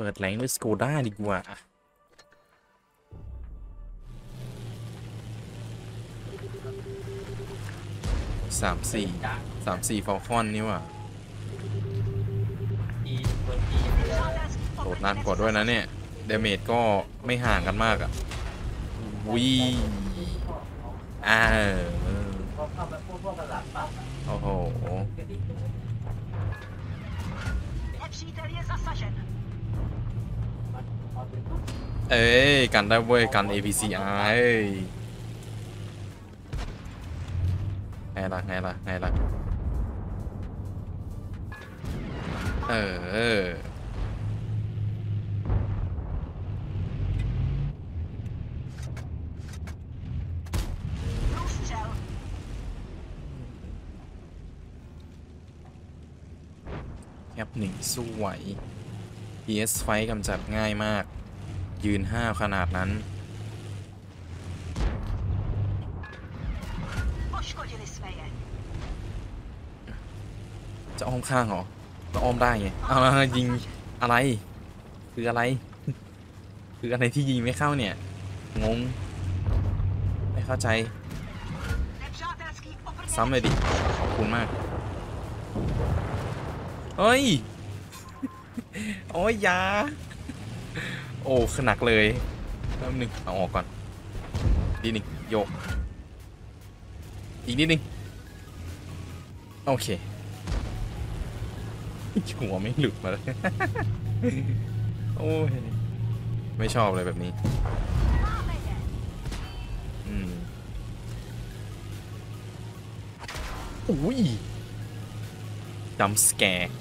เปิดแรงด้วยสโกด้าดีกว่าสามสี่สามสี่ฟอลคอนนี่ว่ะอีเปิดอีโหดนานกว่าด้วยนะเนี่ยเดเมจก็ไม่ห่างกันมากอะวีอ่าพอลับปั๊บโอ้โห เอ้ยกันได้เว้ยกัน APCI เอ้ยไงล่ะไงล่ะไงล่ะเออแคปหนึ่งสู้ไหว PS ไฟกำจัดง่ายมาก ยืนห้าขนาดนั้น จะอ้อมข้างเหรอก็อ้อมได้ไงเอาล้วยิงอะไร คืออะไร คืออะไรที่ยิงไม่เข้าเนี่ย งง ไม่เข้าใจ ซ้ำเลยดิ ขอบคุณมาก เฮ้ย อ้ยยา โอ้ขนักเลยแป๊บนึงเอาออกก่อนนิดนึงโยก อีกนิดนึง โอเค หัวไม่หลุดมาเลยโอ้ย ไม่ชอบเลยแบบนี้ อืมอุ้ยจำสแกร์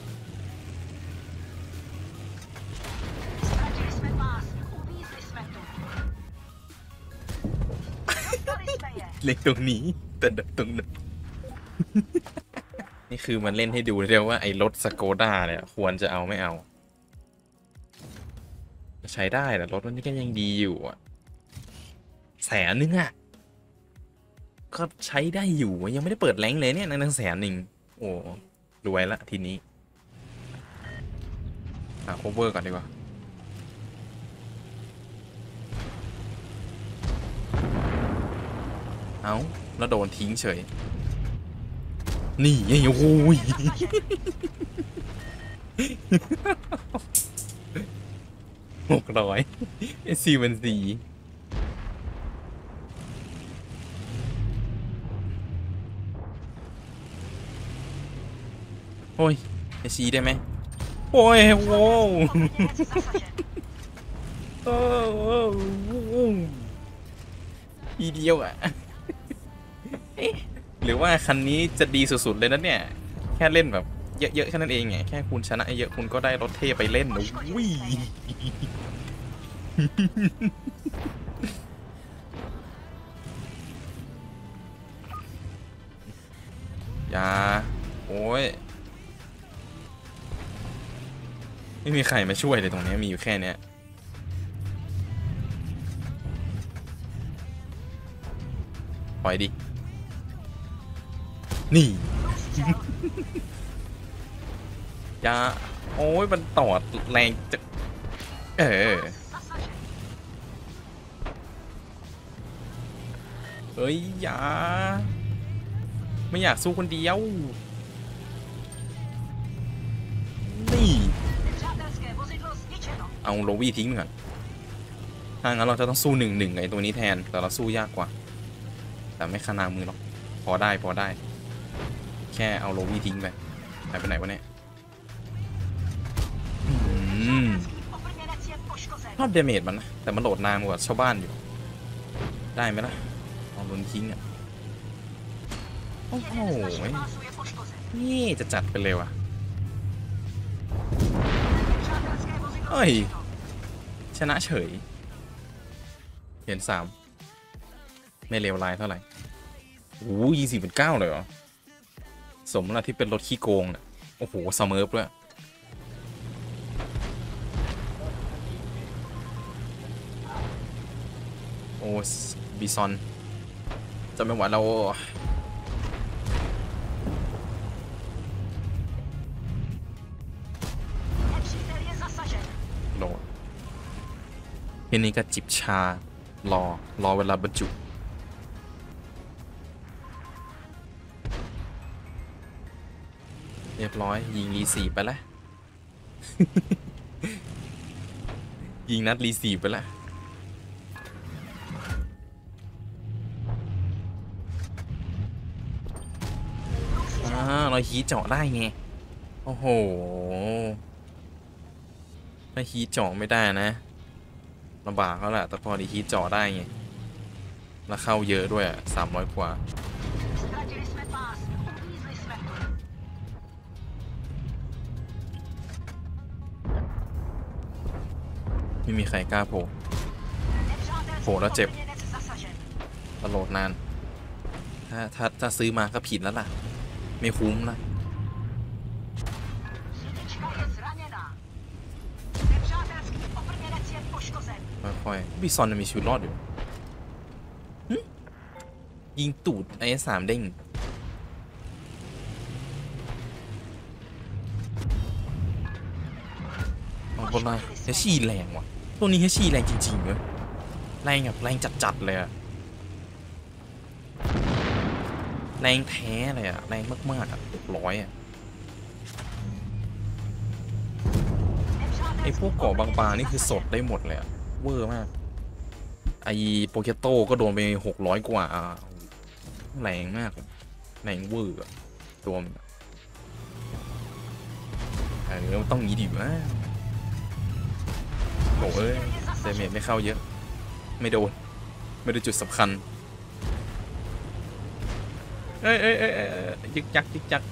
เล็กตรงนี้แต่ดับตรงนั้น นี่คือมันเล่นให้ดูเรียกว่าไอ้รถสโกด้าเนี่ย ควรจะเอาไม่เอา ใช้ได้แต่รถมันก็ยังดีอยู่อะแสนนึงอะก็ใช้ได้อยู่ยังไม่ได้เปิดแรงเลยเนี่ยนั่งแสนหนึ่งโอ้รวยละทีนี้หา cover ก่อนดีกว่า เอาแล้วโดนทิ้งเฉย นี่ไงโอ้ยหกร้อยสี่พันสีโอ้ยจะชี้ได้ไหมโอ้ยโว้วโอ้โหทีเดียวอะ หรือว่าคันนี้จะดีสุดๆเลยนะเนี่ย แค่เล่นแบบเยอะๆแค่นั้นเองไงแค่คุณชนะเยอะคุณก็ได้รถเท่ไปเล่นนะวิอย่า โอ้ย ไม่มีใครมาช่วยเลยตรงนี้มีอยู่แค่เนี้ยปล่อยดิ นี่ ยา โอ้ยมันตอดแรงจะเออ เฮ้ยอย่าไม่อยากสู้คนเดียว นี่ เอาโลวี่ทิ้งก่อนถ้างั้นเราจะต้องสู้หนึ่งหนึ่งไอ้ตัวนี้แทน แต่เราสู้ยากกว่า แต่ไม่ขนามือหรอก พอได้พอได้ แค่เอาโลวี่ทิ้งไปหายไปไหนวะเนี่ยชอบเดเมจมันนะ แต่มันโหลดนานกว่าชาวบ้านอยู่ ได้ไหมล่ะเอาโดนทิ้งอะ โอ้โห นี่จะจัดไปเลยว่ะเอ้ย ชนะเฉย เหรียญสาม ไม่เลวร้ายเท่าไหร่โอ้ยี่สิบเป็นเก้าเลยเหรอ สมแล้วที่เป็นรถขี้โกงนี่ยโอ้โหสเมิร์ฟด้วยโอ้บีซอนจะไม่ไหวแล้วโหลดทีนี้ก็จิบชารอ รอเวลาบรรจุ รียบร้อย ยิงรีสีไปล้วยิงนัดรีสีไปล้วอ่าเราฮีเจาะได้ไง โอ้โหถ้าฮีเจาะไม่ได้นะลำบากเขาแหละแต่พอดีฮีเจาะได้ไง แล้วเข้าเยอะด้วยสามร้อยกว่า ไม่มีใครกล้าโผล่ Nepřátelský Pô, đã chẹp. poplněnec zasažen. ตลอดนาน ถ้าถ้าถ้าซื้อมาก็ผิดแล้วล่ะ ไม่คุ้มละค่อยๆบิซอนมีชีวิตรอดอยู่ยิงตูดไอ้สามเด้งเอาคนละเฮชี่แรงว่ะ ตัวนี้เฮชี่แรงจริงๆเว้ยแรงแบบแรงจัดๆเลยอะแรงแท้เลยอะแรงมากๆอะร้อยอะไอ้พวกเกาะบางๆนี่คือสดได้หมดเลยอะเวอร์มากไอโปเกโต้ก็โดนไปหกร้อยกว่าแรงมากแรงเวอร์อะตัวมันเออต้องงี้ดิวะ โอ้เอ้ยเดเมจไม่เข้าเยอะ ไม่โดน ไม่ได้จุดสำคัญ เอ้ยเอ้ยเอ้ยยึกยักยึกยัก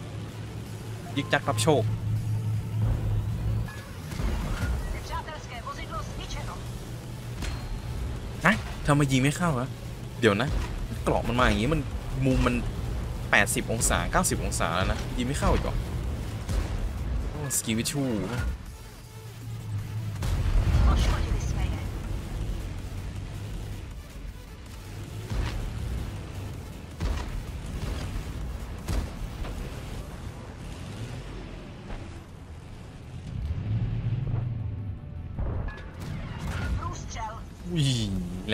ยึกยักรับโชค Nepřátelské vozidlo zničeno. ฮะทำไมยิงไม่เข้าอะเดี๋ยวนะกรอบมันมาอย่างงี้มันมุมมัน 80 องศา 90 องศาแล้วนะยิงไม่เข้าอีกหรอสกิลวิชู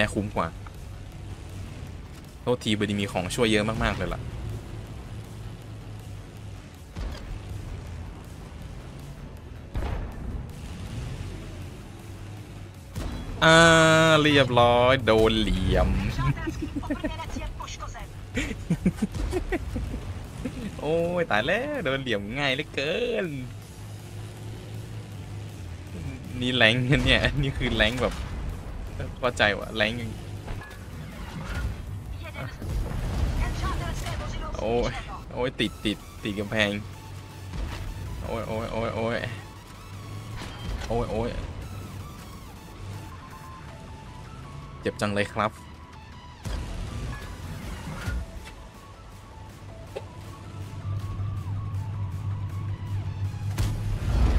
แลคุ้มกว่าโทษทีบดีมีของช่วยเยอะมาก ๆ เลยล่ะ อ่า เรียบร้อย โดนเหลี่ยม โอ้ย ตายแล้ว โดนเหลี่ยมง่ายเหลือเกิน นี่แรงเนี่ย นี่คือแรงแบบ เข้าใจว่าแรงค์ Jeden. Nepřátelské vozidlo โอ้ยโอ้ยติดติดติดกำแพง โอ้ยโอ้ยโอ้ยโอ้ยโอ้ยโอ้ยเจ็บจังเลยครับ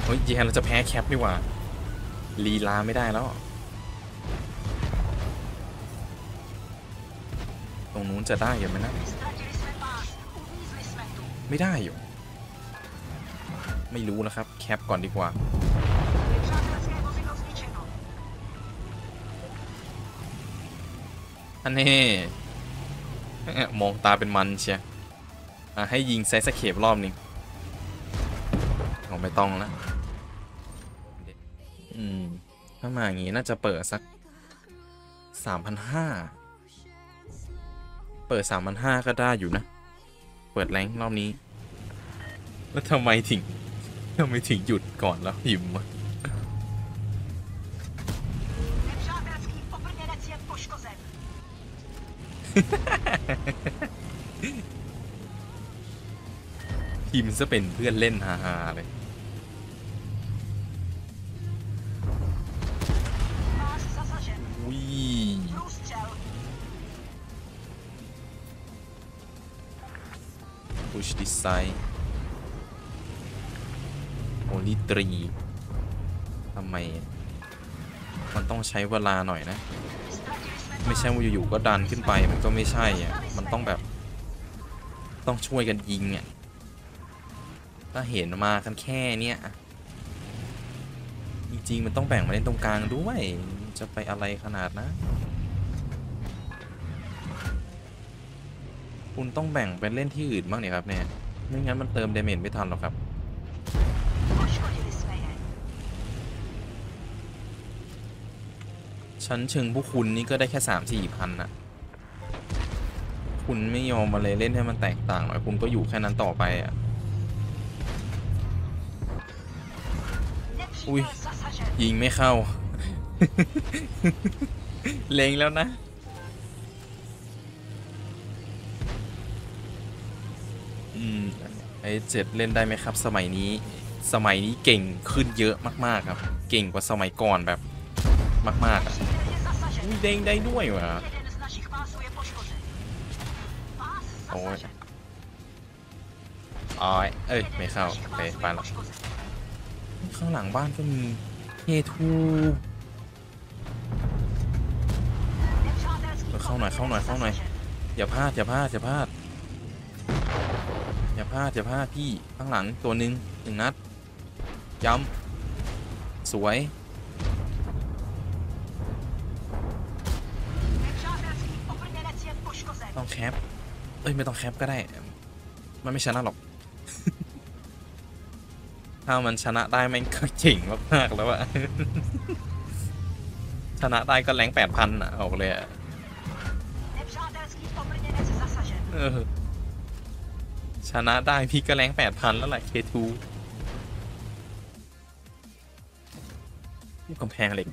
เฮ้ยแย่เราจะแพ้แคปดีกว่าลีลาไม่ได้แล้ว ตรงนู้นจะได้ยู่ไหมนะ ไม่ได้อยู่ ไม่รู้นะครับ แคปก่อนดีกว่า อันนี้มองตาเป็นมันเชียให้ยิงไซส์สเคปรอบนึงเอาไม่ต้องแล้วอืม ถ้ามาอย่างงี้น่าจะเปิดสักสามพันห้า ปิดสามพันห้าก็ได้อยู่นะ เปิดแรงรอบนี้ แล้วทำไมถึงทำไมถึงหยุดก่อนแล้วหิมอะ Nepřátelský poplněnec je poškozen. ทีมจะเป็นเพื่อนเล่นฮาๆเลย ไซโอลิตรีทำไม มันต้องใช้เวลาหน่อยนะ ไม่ใช่ว่าอยู่ๆก็ดันขึ้นไปมันก็ไม่ใช่อะมันต้องแบบ ต้องช่วยกันยิงอะถ้าเห็นมากันแค่เนี้ยจริงๆมันต้องแบ่งมาเล่นตรงกลางด้วย จะไปอะไรขนาดนะ คุณต้องแบ่งไปเล่นที่อื่นบ้างเนี่ยครับเนี่ย ไม่งั้นมันเติมเดเมจไม่ทันหรอกครับชั้นเชิงพวกคุณนี่ก็ได้แค่สามสี่พันนะคุณไม่ยอมมาเลยเล่นให้มันแตกต่างหน่อยคุณก็อยู่แค่นั้นต่อไปอะ Nepřítel zasažen. ยิงไม่เข้า เล็งแล้วนะ ไอเจ็ดเล่นได้ไหมครับ สมัยนี้สมัยนี้เก่งขึ้นเยอะมากๆครับ เก่งกว่าสมัยก่อนแบบมากๆอะ Nepřítel je zasažen. อุ้ยเด้งได้ด้วยวะ Jeden z našich pásů je poškozen. Pás Oj. zasažen. อ๋อยเอ้ย ไม่เข้า našich โอเค pásů ไป je ละข้างหลังบ้านก็มีเฮทู Nepřátelský Khâu này, khâu này, khâu này. zasažen. อยอย่าพลาดอย่าพลาดอย่าพลาด อย่าพลาดพี่ ข้างหลังตัวหนึ่งหนึ่งนัด ย้ำ สวย ต้องแคป เอ้ย ไม่ต้องแคปก็ได้ มันไม่ชนะหรอก ถ้ามันชนะได้ม่งก็เก่งมากๆแล้วอะชนะได้ก็แรงแปดพันอะออกเลยอะ ชนะได้พี่ก็แรงแปดพันแล้วแหละ K2 นี่กำแพงเหล็ก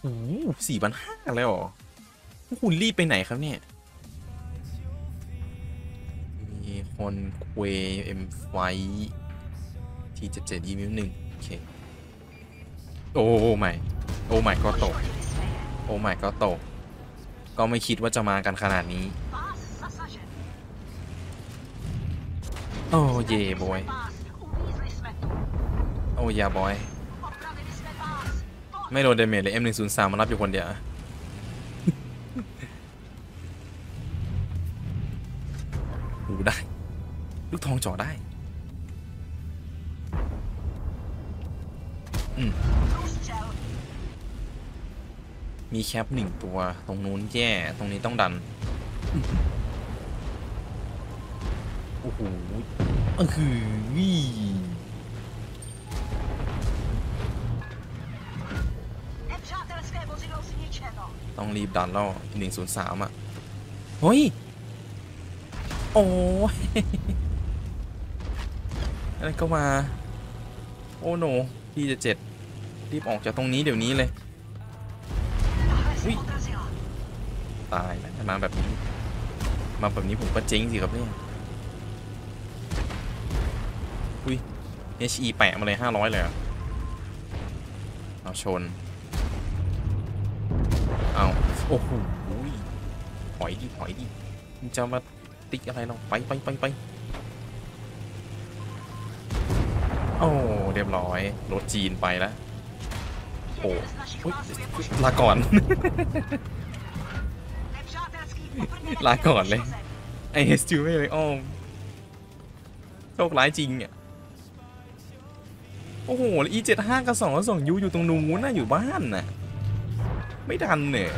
โอ้สี่พันห้าแล้วเหรอคุณรีบไปไหนครับเนี่ย มีคนเควเอ็มไฟทีเจ็ดเจ็ดยี่มิวหนึ่งโอเค โอ้ไม่ โอ้ไม่ก็ตก โอ้ไม่ก็ตก ก็ไม่คิดว่าจะมากันขนาดนี้ โอ้เย่บอย โอ้ยาบอย ไม่โดนเดเมจเลย M103 มารับอยู่คนเดียวหูได้ ลูกทองจ่อได้ průstřel. มี มีแคปหนึ่งตัว ตรงนู้นแย่ ตรงนี้ต้องดัน โอ้โหเออหือ Nepřátelské vozidlo zničeno. ต้องรีบดันแล้วหนึ่งศูนย์สามอะ เฮ้ย โอ้ยอะไรก็มา โอ้โนพี่จะเจ็ดรีบออกจากตรงนี้เดี๋ยวนี้เลย มาแบบนี้ มาแบบนี้ผมก็เจ๊งสิครับเนี่ยอุ้ย HE แปะมาเลยห้าร้อยเลยเอเอาชน เอาโอ้โหถอยดิถอยดิมึงจะมาติ๊กอะไรเราไปไปไปไปโอ้เรียบร้อยรถจีนไปแล้ว Jeden z našich อุ๊ยลาก่อน ลาก่อนเลยไอเฮสติวไม่เลยอ้อมโชคร้ายจริงอะโอ้โหแล้วอีเจ็ดห้ากับสองสองยูอยู่ตรงนู้นน่ะอยู่บ้านน่ะไม่ทันเนี่ย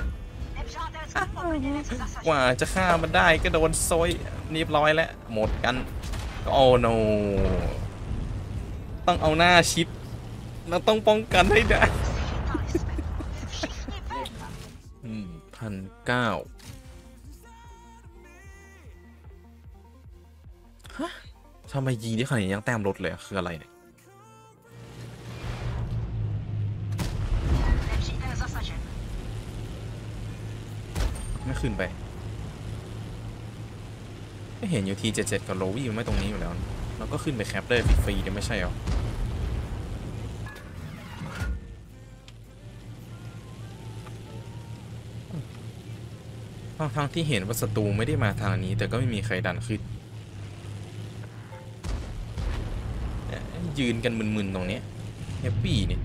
กว่าจะฆ่ามันได้ก็โดนโซยเรียบร้อยแล้ว หมดกันโอ้โนต้องเอาหน้าชิดเราต้องป้องกันให้ได้พันเก้า ทำไมยิงได้ขนาดนี้ยังแต้มลดเลยอะคืออะไรเนี่ยไม่ขึ้นไป ไม่เห็นอยู่ทีเจ็ดเจ็ดกับโลวี่มันไม่ตรงนี้อยู่แล้วเราก็ขึ้นไปแคปได้ฟรีเนี่ยไม่ใช่หรอทั้งที่เห็นว่าศัตรูไม่ได้มาทางนี้ แต่ก็ไม่มีใครดันขึ้นเอ๊ ยืนกันมึนๆตรงนี้แฮปปี้เนี่ย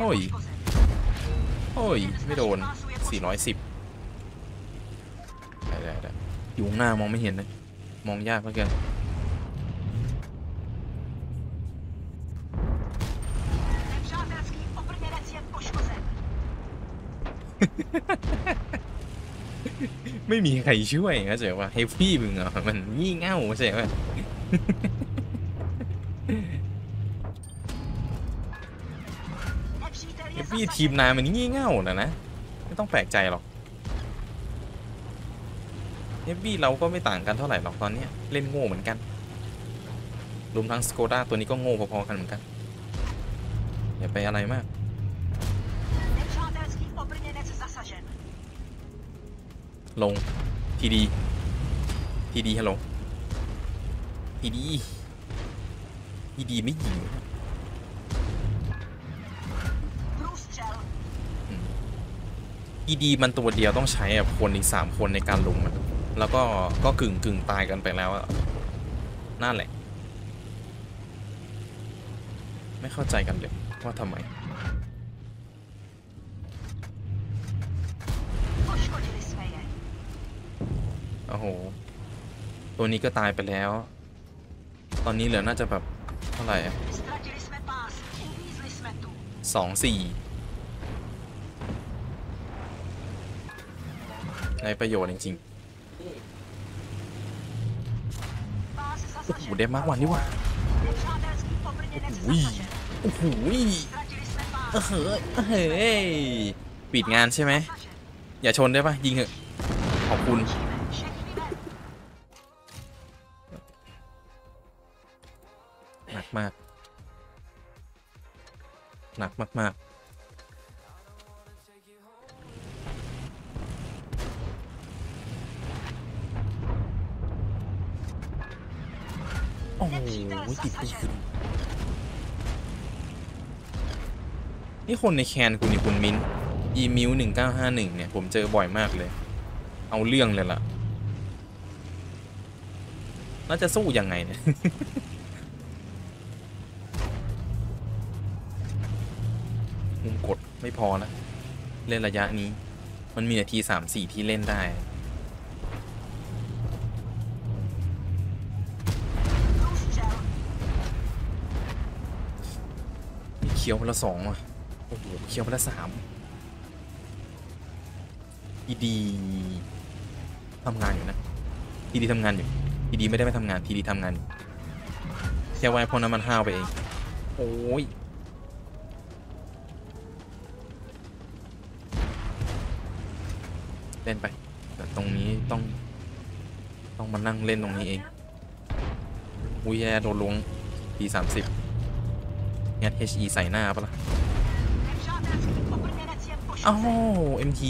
โอ้ยโอ้ย ไม่โดน 410 ได้ได้ได้อยู่หน้ามองไม่เห็นเลย มองยากเหลือเกิน ไม่มีใครช่วยเข้าใจว่าเฮฟวี่มึงอะมันงี่เง่าเข้าใจว่าเฮฟวี่ทีมนายมันงี่เง่านะนะ ไม่ต้องแปลกใจหรอกเฮฟวี่เราก็ไม่ต่างกันเท่าไหร่หรอกตอนเนี้ยเล่นโง่เหมือนกันรวมทั้งสโกด้าตัวนี้ก็โง่พอๆกันเหมือนกัน อย่าไปอะไรมาก ลงทีดีทีดีฮัลโหลทีดีทีดีไม่ยิงทีดีมันตัวเดียวต้องใช้แบบคนอีกสามคนในการลุมมันแล้วก็ก็กึ่งกึ่งตายกันไปแล้วอะนั่นแหละ ไม่เข้าใจกันเลยว่าทำไม ตัวนี้ก็ตายไปแล้ว ตอนนี้เหลือน่าจะแบบเท่าไหร่สองสี่ในประโยชน์จริงๆโอ้โหเดฟมากกว่านี่ว่าอุ้ยโอ้โหเออเฮ้ยเออเฮ้ยปิดงานใช่ไหม อย่าชนได้ปะยิงเหอะขอบคุณ นี่คนในแคนคุณนี่คุณมิ้นอีมิวหนึ่งเก้าห้าหนึ่งเนี่ย ผมเจอบ่อยมากเลย เอาเรื่องเลยล่ะ น่าจะสู้ยังไงเนี่ยมุมกดไม่พอแล้วเล่นระยะนี้ มันมีนาทีสามสี่ที่เล่นได้เคี้ยวพนละสองว่ะ โอ้โหเคี้ยวพละสามอีดีทำงานอยู่นะทีดีทำงานอยู่ทีดีไม่ได้ไม่ทำงานทีดีทำงานแค่ว่าไอ้พวกนั้นมันห้าวไปเองโอ้ยเล่นไป แต่ตรงนี้ต้อง ต้องมานั่งเล่นตรงนี้เอง อุ้ยแย่โดนลวงปีสามสิบงัด HE ใส่หน้าปะล่ะ อ้าว MT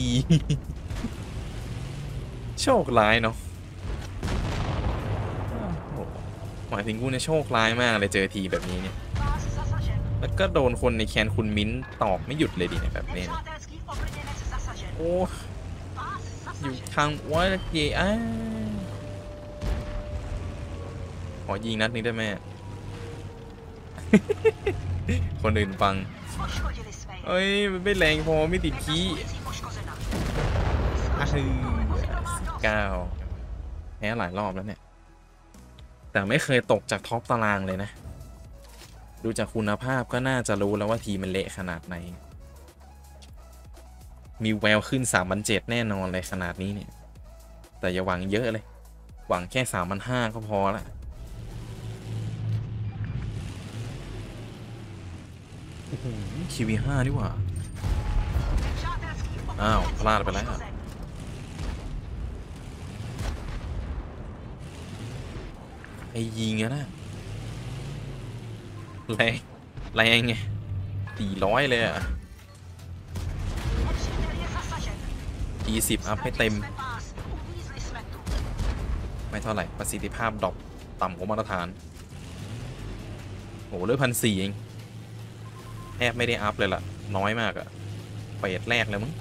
โชคร้ายเนาะหมายถึงกูเนี่ยโชคร้ายมากเลยเจอทีแบบนี้เนี่ย แล้วก็โดนคนในแคนคุณมิ้นตอบไม่หยุดเลยดิเนี่ยแบบนี้นโอ้อยู่ทางว่าเยอ้าขอยิงนัดนี้ได้ไหมคนอื่นฟัง เอ้ย มันไม่แรงพอไม่ติดขี้อะคือสิบเก้าแพ้หลายรอบแล้วเนี่ย แต่ไม่เคยตกจากท็อปตารางเลยนะ ดูจากคุณภาพก็น่าจะรู้แล้วว่าทีมมันเละขนาดไหน มีแววขึ้น3 0 0แน่นอนเลยขนาดนี้เนี่ย แต่อย่าหวังเยอะเลย หวังแค่3 5 0 0ก็พอละ คิวีห้าดีกว่า อ้าว พลาดไปแล้วไอ้ยิงอะนะแรงแรงไงสี่ร้อยเลยอะ E10 up ให้เต็ม ไม่เท่าไหร่ ประสิทธิภาพ drop ต่ำกว่ามาตรฐานโหเลือดพันสี่เอง แทบไม่ได้ up เลยล่ะ น้อยมากอะ phase แรกเลยมึง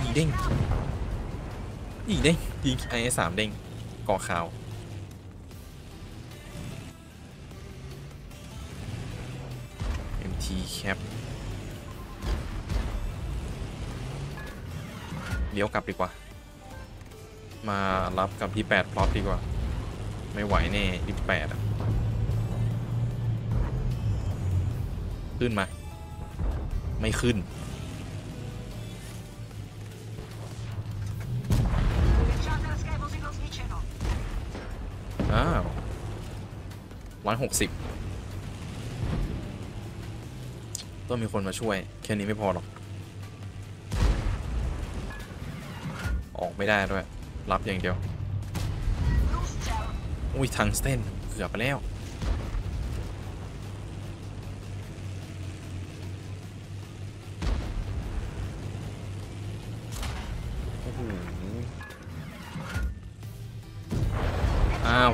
อีเด้งอีเด้งยิงไอ้สามเด้งก่อข่าว MT cap เลี้ยวกลับดีกว่า มารับกับที่8พลอตดีกว่า ไม่ไหวแน่ที่8อะ ขึ้นมา ไม่ขึ้น อ้าวร้อยหกสิบต้องมีคนมาช่วย แค่นี้ไม่พอหรอก ออกไม่ได้ด้วย รับอย่างเดียว อุ้ยทางสเตนเกือบไปแล้ว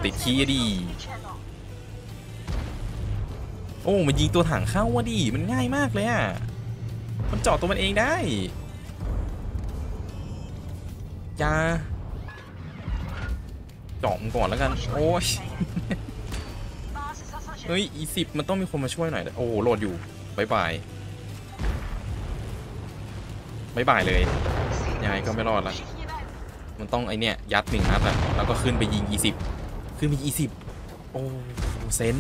ติดขี้อะดิ Zniszczono. โอ้ มันยิงตัวถังเข้าวะดิ มันง่ายมากเลยอะ มันเจาะตัวมันเองได้จ้าเจาะมันก่อนแล้วกัน โอ้ย Bazy zasadzie. เฮ้ย อีสิบมันต้องมีคนมาช่วยหน่อย โอ้โหโหลดอยู่บายบายบายบายเลย ยังไงก็ไม่รอดละ Ich nie będę. มันต้องไอเนี้ยยัดหนึ่งนัดอะแล้วก็ขึ้นไปยิงอีสิบ ขึ้นไปอีสิบโอ้เซน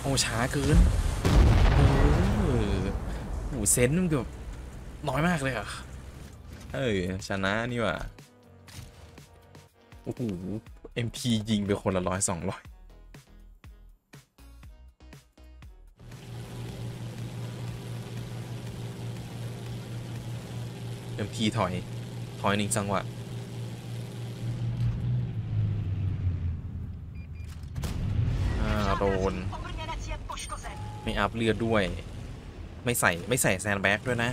โอ้ช้าเกินโอ้โหเซนมันแบบน้อยมากเลยอะเอ้ยชนะนี่ว่ะโอ้โหเอ็มพียิงไปคนละร้อยสองร้อยเอ็มพีถอย ถอยหนึ่งจังหวะอ่า โดน ไม่ up เลือดด้วย ไม่ใส่ไม่ใส่ sandbag ด้วยนะ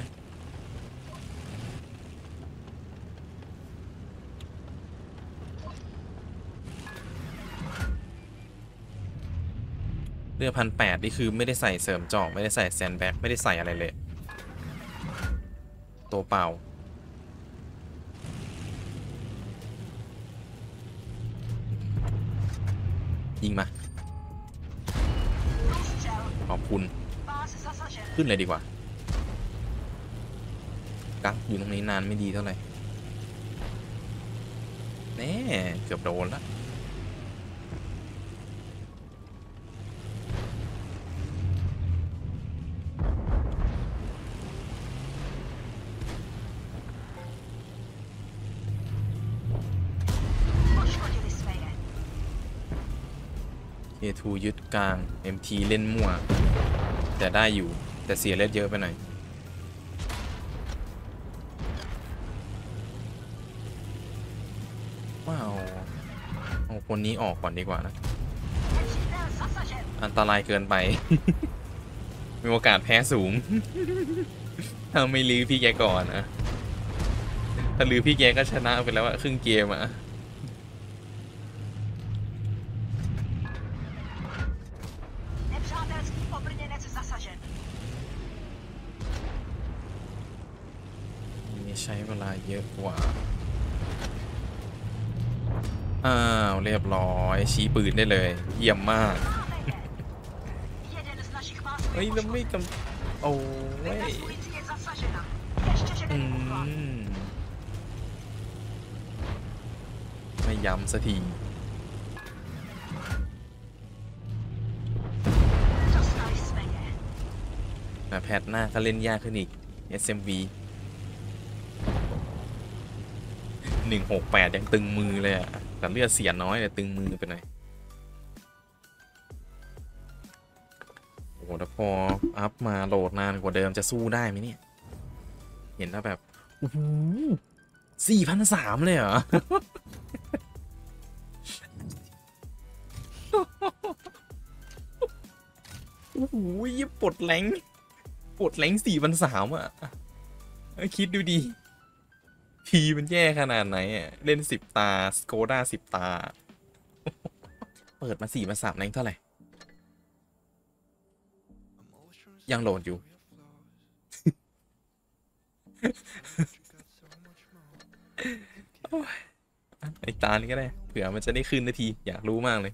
เลือดพันแปดนี่คือไม่ได้ใส่เสริมจอกไม่ได้ใส่ sandbag ไม่ได้ใส่อะไรเลย ตัวเปล่ายิงมา คุณ ขึ้นเลยดีกว่ากักอยู่ตรงนี้นานไม่ดีเท่าไหร่แน่เกือบโดนละ A2 ยึดกลาง MT เล่นมั่ว แต่ได้อยู่แต่เสียเลือดเยอะไปหน่อยว้าวเอาคนนี้ออกก่อนดีกว่านะ อันตรายเกินไป มีโอกาสแพ้สูง ถ้าไม่ลื้อพี่แกก่อนนะ ถ้าลื้อพี่แกก็ชนะไปแล้วอะครึ่งเกมอะ ใช้เวลาเยอะกว่า อ้าว เรียบร้อย ชี้ปืนได้เลย เยี่ยมมาก Mamy je. Jeden z naszych masów เฮ้ยแล้วไม่กำโอ้ย policję w zasadzie nam. Jeszcze się อื nie ufa. มไม่ย้ำสักที Dostali swoje. แต่แพทหน้าก็เล่นยากขึ้นอีก SMV หนึ่งหกแปดยังตึงมือเลยอะแต่เลือดเสียน้อยแต่ตึงมือไปหน่อยโอ้โหแล้วพออัพมาโหลดนานกว่าเดิมจะสู้ได้ไหมเนี่ย เห็นแล้วแบบโอ้โหสี่พันสามเลยเหรอ โอ้โหปลดแรงปลดแรงสี่พันสามอะ คิดดูดี ทีมันแย่ขนาดไหนอะเล่นสิบตาสโกด้าสิบตา เปิดมาสี่มาสามแรงเท่าไหร่ ยังโหลดอยู่โอ้ยไอตานี่ก็ได้ เผื่อมันจะได้ขึ้นนาที อยากรู้มากเลย